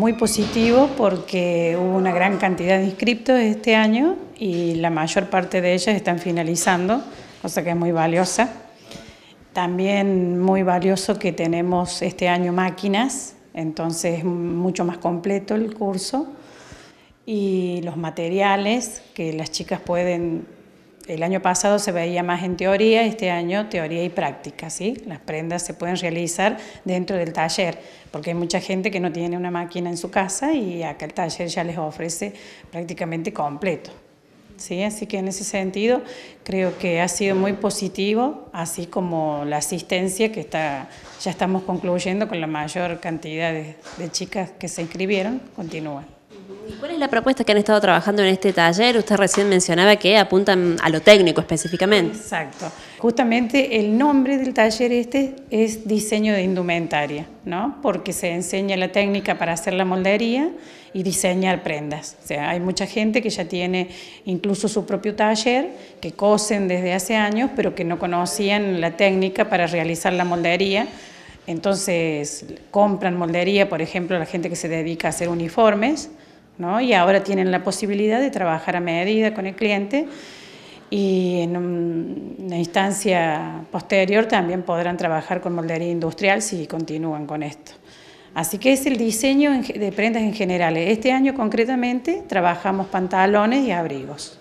muy positivo porque hubo una gran cantidad de inscriptos este año y la mayor parte de ellas están finalizando, cosa que es muy valiosa. También muy valioso que tenemos este año máquinas, entonces es mucho más completo el curso y los materiales que las chicas pueden el año pasado se veía más en teoría, este año teoría y práctica, ¿sí? Las prendas se pueden realizar dentro del taller, porque hay mucha gente que no tiene una máquina en su casa y acá el taller ya les ofrece prácticamente completo. ¿Sí? Así que en ese sentido creo que ha sido muy positivo, así como la asistencia que está, ya estamos concluyendo con la mayor cantidad de, de chicas que se inscribieron, continúa. ¿Y cuál es la propuesta que han estado trabajando en este taller? Usted recién mencionaba que apuntan a lo técnico específicamente. Exacto. Justamente el nombre del taller este es diseño de indumentaria, ¿no? Porque se enseña la técnica para hacer la moldería y diseñar prendas. O sea, hay mucha gente que ya tiene incluso su propio taller, que cosen desde hace años, pero que no conocían la técnica para realizar la moldería. Entonces compran moldería, por ejemplo, la gente que se dedica a hacer uniformes, y ahora tienen la posibilidad de trabajar a medida con el cliente y en una instancia posterior también podrán trabajar con moldería industrial si continúan con esto. Así que es el diseño de prendas en general. Este año concretamente trabajamos pantalones y abrigos.